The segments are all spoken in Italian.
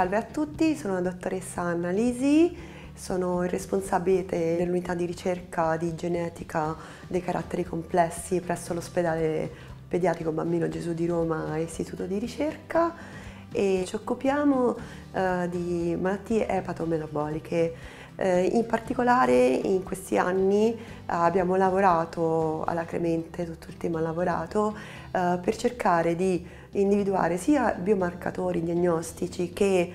Salve a tutti, sono la dottoressa Anna Lisi, sono il responsabile dell'unità di ricerca di genetica dei caratteri complessi presso l'ospedale pediatrico Bambino Gesù di Roma Istituto di Ricerca e ci occupiamo eh, di malattie epatometaboliche. Eh, in particolare in questi anni eh, abbiamo lavorato alacremente, tutto il team ha lavorato eh, per cercare di individuare sia biomarcatori diagnostici che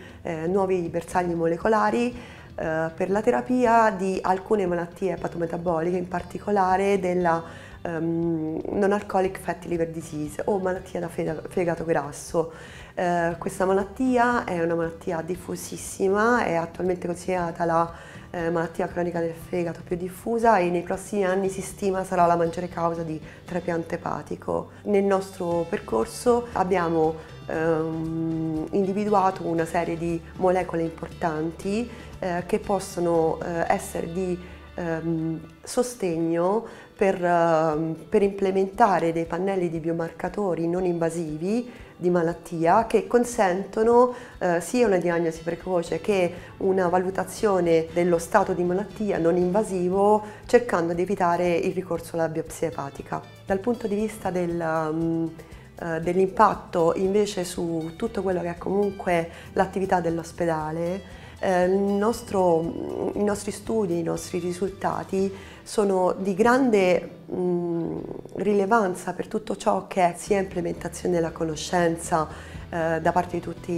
nuovi bersagli molecolari per la terapia di alcune malattie epatometaboliche, in particolare della um, non-alcoholic fatty liver disease o malattia da fegato grasso. Uh, questa malattia è una malattia diffusissima, è attualmente considerata la uh, malattia cronica del fegato più diffusa e nei prossimi anni si stima sarà la maggiore causa di trapiante epatico. Nel nostro percorso abbiamo um, individuato una serie di molecole importanti uh, che possono essere di um, sostegno per, uh, per, implementare dei pannelli di biomarcatori non invasivi di malattia che consentono uh, sia una diagnosi precoce che una valutazione dello stato di malattia non invasivo cercando di evitare il ricorso alla biopsia epatica. Dal punto di vista del, um, uh, dell'impatto invece su tutto quello che è comunque l'attività dell'ospedale, eh, nostro, i nostri studi, i nostri risultati sono di grande mh, rilevanza per tutto ciò che è sia implementazione della conoscenza eh, da parte di tutti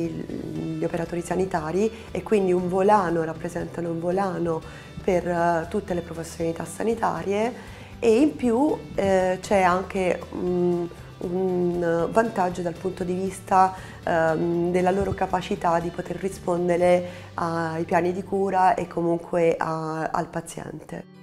gli operatori sanitari e quindi un volano, rappresentano un volano per eh, tutte le professionalità sanitarie e in più eh, c'è anche mh, un vantaggio dal punto di vista ehm, della loro capacità di poter rispondere ai piani di cura e comunque a, al paziente.